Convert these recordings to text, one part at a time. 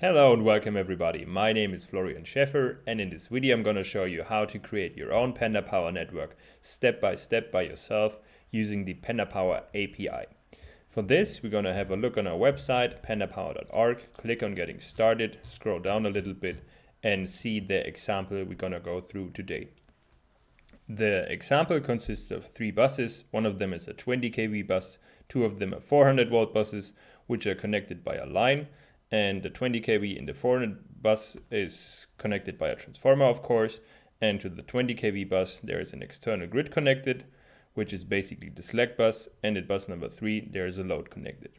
Hello and welcome everybody. My name is Florian Schäfer and in this video I'm going to show you how to create your own Panda Power network step by step by yourself using the Panda Power API. For this we're going to have a look on our website pandapower.org, click on getting started, scroll down a little bit and see the example we're going to go through today. The example consists of three buses, one of them is a 20 kV bus, two of them are 400 volt buses which are connected by a line and the 20 kV in the 400 bus is connected by a transformer of course and to the 20 kV bus there is an external grid connected which is basically the slack bus and at bus number 3 there is a load connected.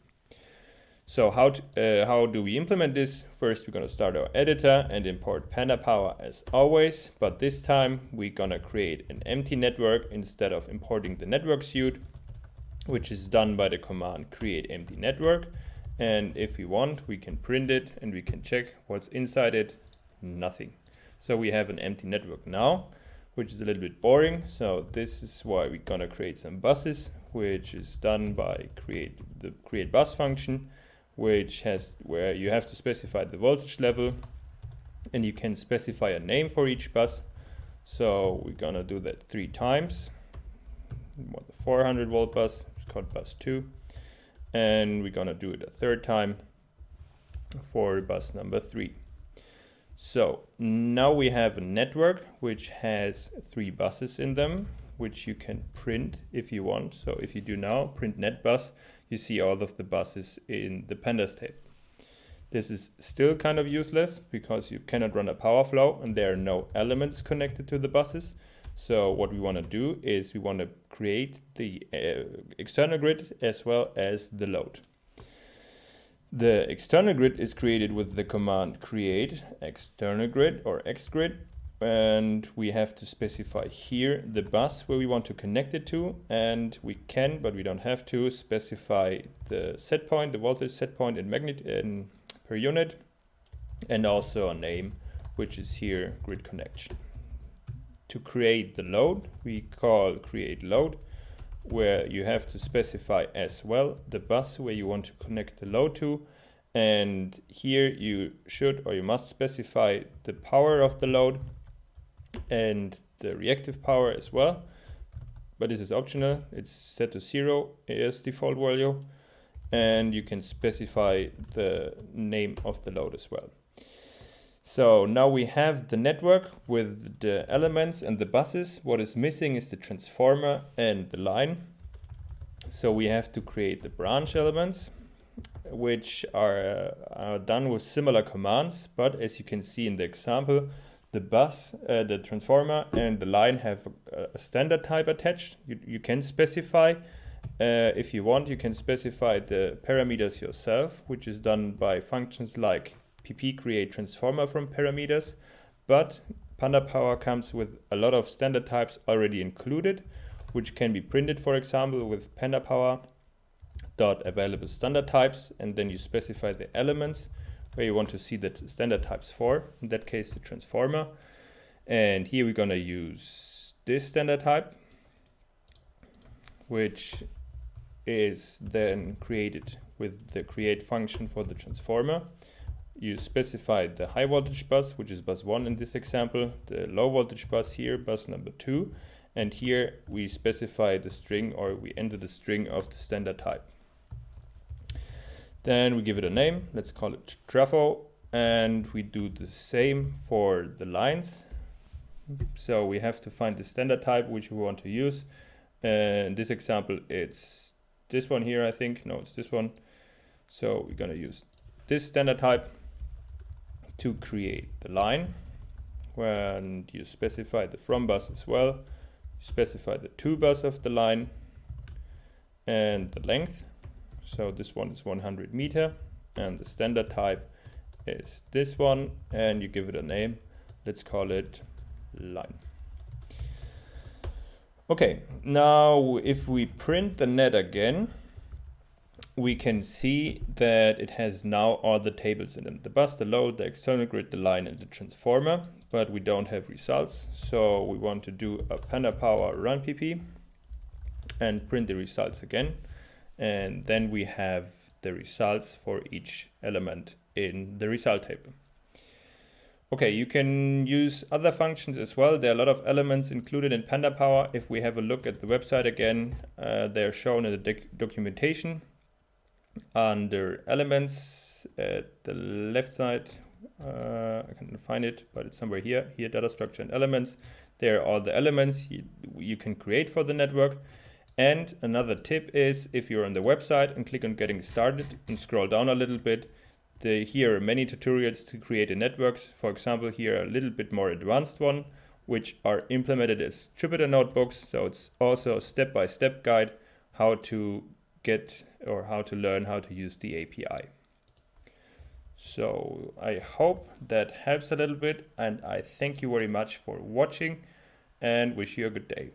So how, to, uh, how do we implement this? First we're going to start our editor and import Panda Power as always but this time we're going to create an empty network instead of importing the network suite which is done by the command create empty network and if we want, we can print it and we can check what's inside it, nothing. So we have an empty network now, which is a little bit boring. So this is why we're gonna create some buses, which is done by create the create bus function, which has where you have to specify the voltage level and you can specify a name for each bus. So we're gonna do that three times. What the 400 volt bus, it's called bus two and we're gonna do it a third time for bus number three. So now we have a network which has three buses in them, which you can print if you want. So if you do now print net bus, you see all of the buses in the pandas table. This is still kind of useless because you cannot run a power flow and there are no elements connected to the buses. So what we want to do is we want to create the uh, external grid as well as the load. The external grid is created with the command create external grid or xgrid and we have to specify here the bus where we want to connect it to and we can but we don't have to specify the set point the voltage set point in magnet in per unit and also a name which is here grid connection to create the load, we call create load, where you have to specify as well the bus where you want to connect the load to. And here you should or you must specify the power of the load and the reactive power as well. But this is optional. It's set to zero as default value. And you can specify the name of the load as well. So now we have the network with the elements and the buses. What is missing is the transformer and the line. So we have to create the branch elements, which are, uh, are done with similar commands. But as you can see in the example, the bus, uh, the transformer and the line have a, a standard type attached. You, you can specify uh, if you want, you can specify the parameters yourself, which is done by functions like pp create transformer from parameters, but Panda Power comes with a lot of standard types already included, which can be printed, for example, with Panda Power dot available standard types, and then you specify the elements where you want to see the standard types for, in that case, the transformer. And here we're gonna use this standard type, which is then created with the create function for the transformer you specify the high voltage bus, which is bus 1 in this example, the low voltage bus here, bus number 2, and here we specify the string or we enter the string of the standard type. Then we give it a name, let's call it trafo, and we do the same for the lines. So we have to find the standard type which we want to use. In this example, it's this one here, I think. No, it's this one. So we're to use this standard type to create the line. When you specify the from bus as well you specify the to bus of the line and the length. So this one is 100 meter and the standard type is this one and you give it a name. Let's call it line. Okay now if we print the net again we can see that it has now all the tables in them, The bus, the load, the external grid, the line, and the transformer, but we don't have results. So we want to do a Panda Power run pp and print the results again. And then we have the results for each element in the result table. Okay, you can use other functions as well. There are a lot of elements included in PandaPower. If we have a look at the website again, uh, they're shown in the doc documentation. Under elements at the left side, uh, I can't find it, but it's somewhere here. Here, data structure and elements. There are all the elements you, you can create for the network. And another tip is if you're on the website and click on getting started and scroll down a little bit, the, here are many tutorials to create a networks. For example, here a little bit more advanced one, which are implemented as Jupyter notebooks. So it's also a step-by-step -step guide how to get or how to learn how to use the API. So I hope that helps a little bit and I thank you very much for watching and wish you a good day.